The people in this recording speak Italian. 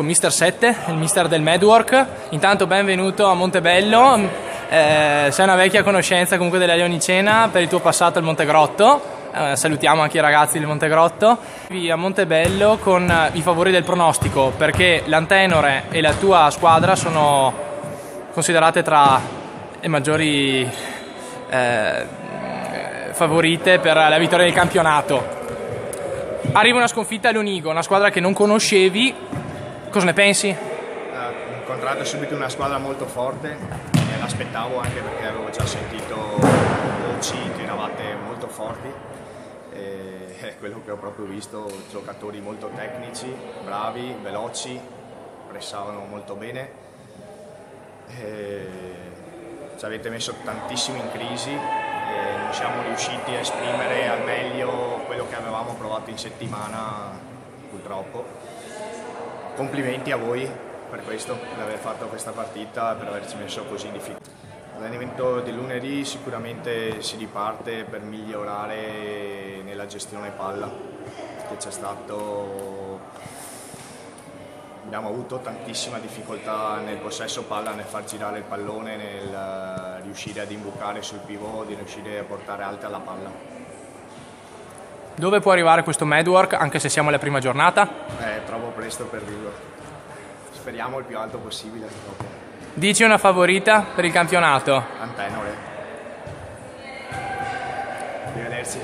con Mister 7, il mister del Medwork. Intanto benvenuto a Montebello, eh, sei una vecchia conoscenza comunque della Leonicena per il tuo passato al Montegrotto. Eh, salutiamo anche i ragazzi del Montegrotto. A Montebello con i favori del pronostico perché l'Antenore e la tua squadra sono considerate tra le maggiori eh, favorite per la vittoria del campionato. Arriva una sconfitta all'Unigo, una squadra che non conoscevi, cosa ne pensi? Ho incontrato subito una squadra molto forte e l'aspettavo anche perché avevo già sentito voci che eravate molto forti e quello che ho proprio visto, giocatori molto tecnici, bravi, veloci, pressavano molto bene. E ci avete messo tantissimo in crisi e non siamo riusciti a esprimere al meglio quello che avevamo provato in settimana, purtroppo. Complimenti a voi per questo, per aver fatto questa partita per averci messo così in difficoltà. L'allenamento di lunedì sicuramente si riparte per migliorare nella gestione palla, che c'è stato abbiamo avuto tantissima difficoltà nel possesso palla, nel far girare il pallone, nel eh, riuscire ad imbucare sul pivot, di riuscire a portare alta la palla. Dove può arrivare questo Medwork, anche se siamo alla prima giornata? È troppo presto per dirlo. Speriamo il più alto possibile. Dici una favorita per il campionato? Antenore. Arrivederci.